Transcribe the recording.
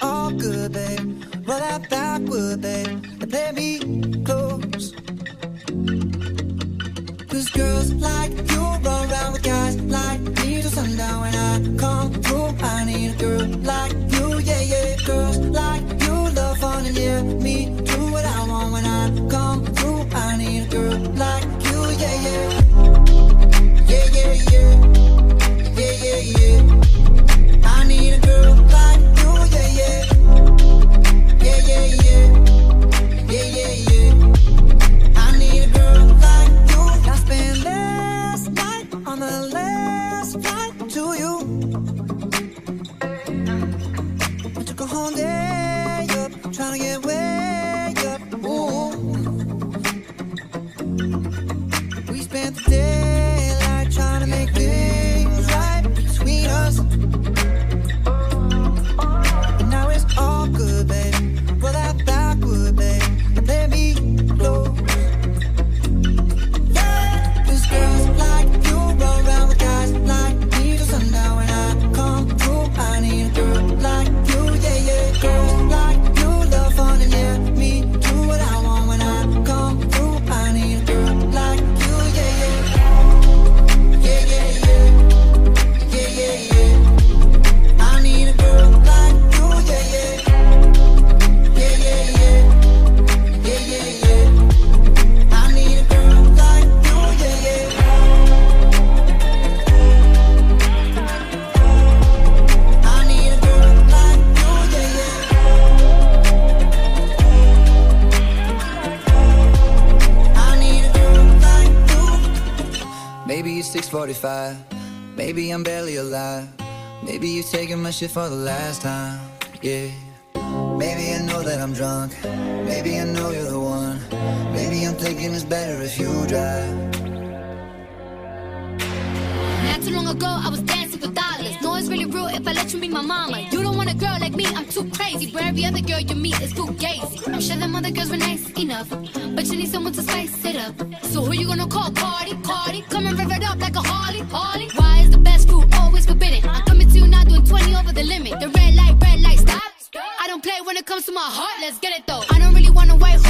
All good, babe. Roll out that backward, babe, and play me close. Cause girls like you run around with guys like me till sundown when I come through. I need a girl like you, yeah, yeah. Girls like you love fun and yeah, me last to you. It's 6:45. Maybe I'm barely alive. Maybe you're taking my shit for the last time. Yeah. Maybe I know that I'm drunk. Maybe I know you're the one. Maybe I'm thinking it's better if you drive. Not too long ago, I was dancing for dollars. No, it's really real if I let you be my mama. You don't want a girl like me, I'm too crazy. But every other girl you meet is too gazy. I'm sure them other girls were nice enough, but you need someone to spice it up. So who you gonna call? Cardi, Cardi. Come and rev it up like a Harley, Harley. Why is the best food always forbidden? I'm coming to you now doing 20 over the limit. The red light, red light, stop. I don't play when it comes to my heart, let's get it though. I don't really want a white